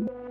you